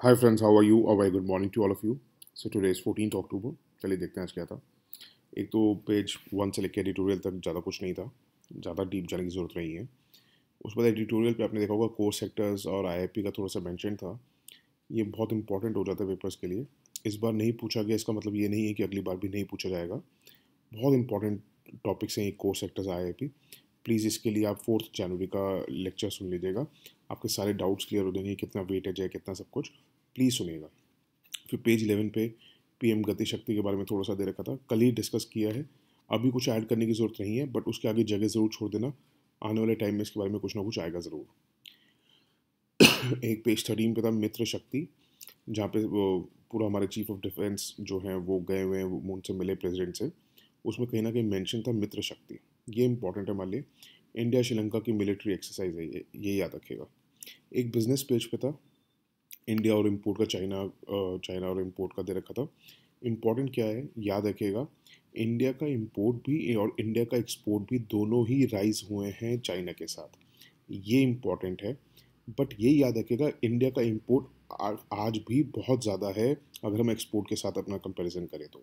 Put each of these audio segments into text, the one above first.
Hi friends how are you A very good morning to all of you So today is 14th October. चलिए देखते हैं आज क्या था। एक तो पेज वन से लेकर एडिटोरियल तक ज़्यादा कुछ नहीं था। ज़्यादा डीप जाने की ज़रूरत नहीं है। उसके बाद एडिटोरियल पे आपने देखा होगा कोर सेक्टर्स और आईआईपी का थोड़ा सा मैंशन था। ये बहुत इंपॉर्टेंट हो जाता है पेपर्स के लिए। इस बार नहीं पूछा गया, इसका मतलब ये नहीं है कि अगली बार भी नहीं पूछा जाएगा। बहुत इंपॉर्टेंट टॉपिक्स हैं कोर सेक्टर्स आई प्लीज़ इसके लिए आप फोर्थ जनवरी का लेक्चर सुन लीजिएगा। आपके सारे डाउट्स क्लियर हो जाएँगे, कितना वेटेज है कितना सब कुछ, प्लीज़ सुनिएगा। फिर पेज इलेवन पे पीएम गति शक्ति के बारे में थोड़ा सा दे रखा था, कल ही डिस्कस किया है। अभी कुछ ऐड करने की ज़रूरत नहीं है, बट उसके आगे जगह ज़रूर छोड़ देना, आने वाले टाइम में इसके बारे में कुछ ना कुछ आएगा ज़रूर। एक पेज थर्टीन पे था, मित्र शक्ति, जहाँ पे वो पूरा हमारे चीफ ऑफ़ डिफेंस जो हैं, वो गए हुए हैं उनसे मिले प्रेसिडेंट से। उसमें कहीं ना कहीं मेंशन था मित्र शक्ति। ये इंपॉर्टेंट है मान ली इंडिया श्रीलंका की मिलिट्री एक्सरसाइज है ये ये याद रखेगा एक बिज़नेस पेज पे था। इंडिया और इम्पोर्ट का चाइना चाइना और इम्पोर्ट का दे रखा था। इम्पोर्टेंट क्या है? याद रखिएगा इंडिया का इम्पोर्ट भी और इंडिया का एक्सपोर्ट भी दोनों ही राइज हुए हैं चाइना के साथ। ये इंपॉर्टेंट है। बट ये याद रखिएगा इंडिया का इम्पोर्ट आज भी बहुत ज़्यादा है, अगर हम एक्सपोर्ट के साथ अपना कंपैरिजन करें तो।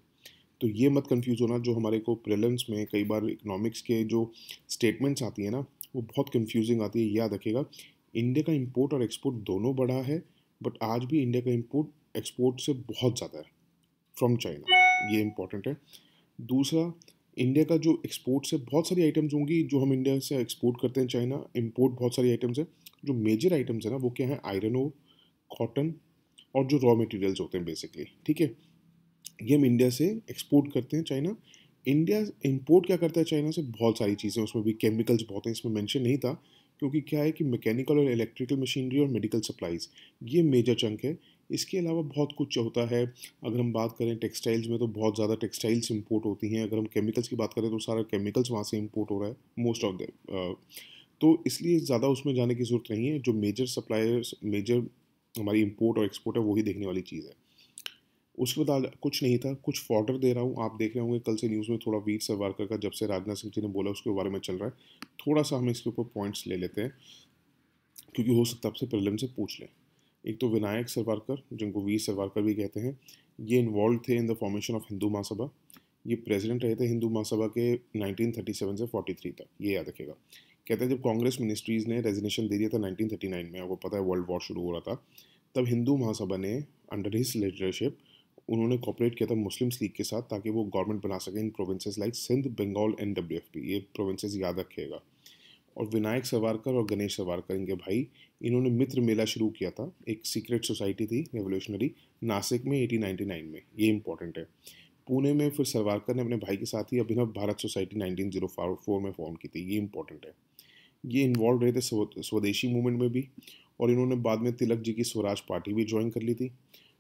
तो ये मत कंफ्यूज होना जो हमारे को प्रिलिम्स में कई बार इकोनॉमिक्स के जो स्टेटमेंट्स आती है ना, वो बहुत कंफ्यूजिंग आती है, याद रखिएगा। इंडिया का इम्पोर्ट और एक्सपोर्ट दोनों बढ़ा है बट आज भी इंडिया का इम्पोर्ट एक्सपोर्ट से बहुत ज़्यादा है फ्रॉम चाइना ये इम्पोर्टेंट है। दूसरा इंडिया का जो एक्सपोर्ट से बहुत सारी आइटम्स होंगी जो हम इंडिया से एक्सपोर्ट करते हैं चाइना इम्पोर्ट बहुत सारी आइटम्स है। जो मेजर आइटम्स हैं ना, वो क्या है? आयरन ओर कॉटन और जो रॉ मटेरियल्स होते हैं बेसिकली ठीक है? ये हम इंडिया से एक्सपोर्ट करते हैं चाइना। इंडिया इंपोर्ट क्या करता है चाइना से? बहुत सारी चीज़ें उसमें भी केमिकल्स बहुत हैं। इसमें मेंशन नहीं था, क्योंकि क्या है कि मैकेनिकल और इलेक्ट्रिकल मशीनरी और मेडिकल सप्लाईज ये मेजर चंक है। इसके अलावा बहुत कुछ होता है। अगर हम बात करें टेक्सटाइल्स में तो बहुत ज़्यादा टेक्सटाइल्स इंपोर्ट होती हैं। अगर हम केमिकल्स की बात करें तो सारा केमिकल्स वहाँ से इंपोर्ट हो रहा है मोस्ट ऑफ़ द तो इसलिए ज़्यादा उसमें जाने की ज़रूरत नहीं है। जो मेजर सप्लायर्स मेजर हमारी इम्पोर्ट और एक्सपोर्ट है वही देखने वाली चीज़ है। उसके बाद कुछ नहीं था, कुछ फॉर्डर दे रहा हूँ। आप देख रहे होंगे, कल से न्यूज़ में थोड़ा वीर सावरकर का, जब से राजनाथ सिंह जी ने बोला उसके बारे में चल रहा है, थोड़ा सा हम इसके ऊपर पॉइंट्स ले लेते हैं, क्योंकि हो सकता है आपसे प्रिलिम से पूछ लें। एक तो विनायक सरवारकर जिनको वीर सरवारकर भी कहते हैं, ये इन्वॉल्व थे in the formation of Hindu Mahasabha ये प्रेसिडेंट रहे थे हिंदू महासभा के 1937 से 43 तक, ये याद रखेगा। कहते हैं, जब कांग्रेस मिनिस्ट्रीज़ ने रेजिनेशन दे दिया था 1939 में, आपको पता है वर्ल्ड वॉर शुरू हो रहा था, तब हिंदू महासभा ने अंडर हिज लीडरशिप उन्होंने कॉपरेट किया था मुस्लिम लीग के साथ ताकि वो गवर्नमेंट बना सकें in provinces like Sindh Bengal and W ये प्रोविंसेस याद रखिएगा और विनायक सवारकर और गणेश सवारकर इनके भाई, इन्होंने मित्र मेला शुरू किया था, एक सीक्रेट सोसाइटी थी रेवोल्यूशनरी नासिक में 1899 में, ये इंपॉर्टेंट है। पुणे में फिर सरवारकर ने अपने भाई के साथ ही अभिनव भारत सोसाइटी 1904 में फॉर्म की थी, ये इंपॉर्टेंट है। ये इन्वॉल्व रहे थे स्वदेशी मूवमेंट में भी, और इन्होंने बाद में तिलक जी की स्वराज पार्टी भी ज्वाइन कर ली थी।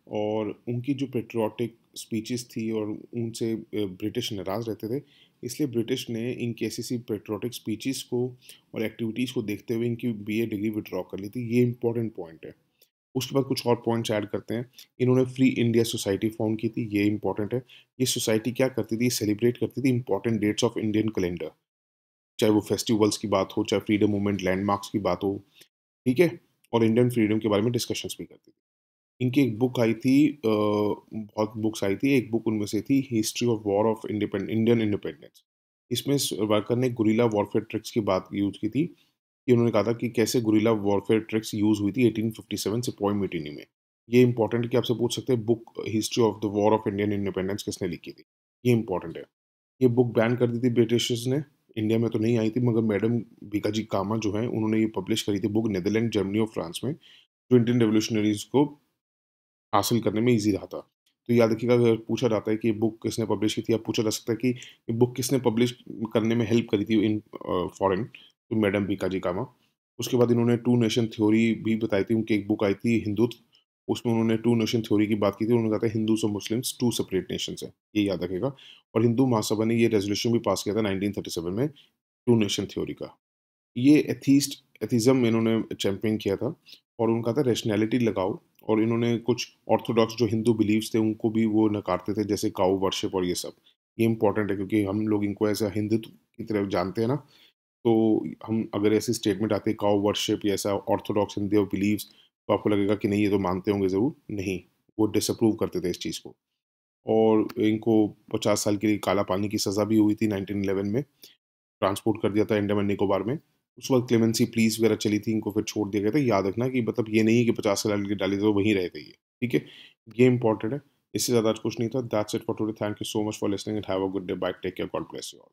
और उनकी जो पेट्रियाटिक स्पीचेस थी और उनसे ब्रिटिश नाराज़ रहते थे, इसलिए ब्रिटिश ने इनकी ऐसी सी स्पीचेस को और एक्टिविटीज़ को देखते हुए इनकी बीए डिग्री विड्रॉ कर ली थी। ये इंपॉर्टेंट पॉइंट है। उसके बाद कुछ और पॉइंट्स ऐड करते हैं। इन्होंने फ्री इंडिया सोसाइटी फॉर्म की थी। ये इंपॉर्टेंट है। ये सोसाइटी क्या करती थी? सेलिब्रेट करती थी important dates of Indian calendar चाहे वो फेस्टिवल्स की बात हो, चाहे फ्रीडम मूवमेंट लैंडमार्क्स की बात हो, ठीक है? और इंडियन फ्रीडम के बारे में डिस्कशंस भी करती थी। इनकी एक बुक आई थी बहुत बुक्स आई थी, एक बुक उनमें से थी, history of war of independ, Indian independence. इसमें वर्कर ने गुरीला वॉरफेयर ट्रिक्स की बात यूज़ की थी, कि उन्होंने कहा था कि कैसे गुरीला वॉरफेयर ट्रिक्स यूज़ हुई थी 1857 से पॉइंट मिटीनी में। ये इंपॉर्टेंट कि आपसे पूछ सकते हैं, book, history of the war of Indian independence किसने लिखी थी? ये इंपॉर्टेंट है। ये बुक बैन कर दी थी ब्रिटिशर्स ने, इंडिया में तो नहीं आई थी, मगर मैडम बीकाजी कामा जो है, उन्होंने ये पब्लिश करी थी बुक नेदरलैंड, जर्मनी और फ्रांस में। जो इंडियन रेवोल्यूशनरीज को हासिल करने में ईजी रहा था तो याद रखिएगा, अगर पूछा जाता है कि बुक किसने पब्लिश की थी आप पूछा जा सकता है कि बुक किसने पब्लिश करने में हेल्प करी थी इन फॉरेन तो मैडम बीका जी कामा उसके बाद इन्होंने टू नेशन थ्योरी भी बताई थी, उनकी एक बुक आई थी हिंदुत्व। उसमें उन्होंने टू नेशन थ्योरी की बात की थी, उन्होंने कहा था हिंदूज और मुस्लिम्स टू सेपरेट नेशन है, ये याद रखेगा और हिंदू महासभा ने ये रेजोल्यूशन भी पास किया था 1937 में टू नेशन थ्योरी का। ये एथीस्ट एथिज़म इन्होंने चैम्पियन किया था और उनका था रेशनैलिटी लगाओ। और इन्होंने कुछ ऑर्थोडॉक्स जो हिंदू बिलीव्स थे, उनको भी वो नकारते थे, जैसे काउ वर्शिप और ये सब। ये इंपॉर्टेंट है क्योंकि हम लोग इनको ऐसा हिंदुत्व की तरफ़ जानते हैं ना। तो हम अगर ऐसी स्टेटमेंट आती है काउ वर्शिप या ऐसा ऑर्थोडॉक्स हिंदी बिलीव्स तो आपको लगेगा कि नहीं, ये तो मानते होंगे ज़रूर। नहीं, वो डिसअप्रूव करते थे इस चीज़ को। और इनको पचास साल के लिए काला पानी की सज़ा भी हुई थी नाइनटीन इलेवन में। ट्रांसपोर्ट कर दिया था अंडमान निकोबार में। उस वक्त क्लेमेंसी प्लीज़ वगैरह चली थी, इनको फिर छोड़ दिया गया था। याद रखना कि मतलब ये नहीं है कि पचास हज़ार की डाली तो वहीं रह गई है, ठीक है? ये इंपॉर्टेंट है। इससे ज़्यादा कुछ नहीं था। That's it for today thank you so much for listening and have a good day bye take care God bless you all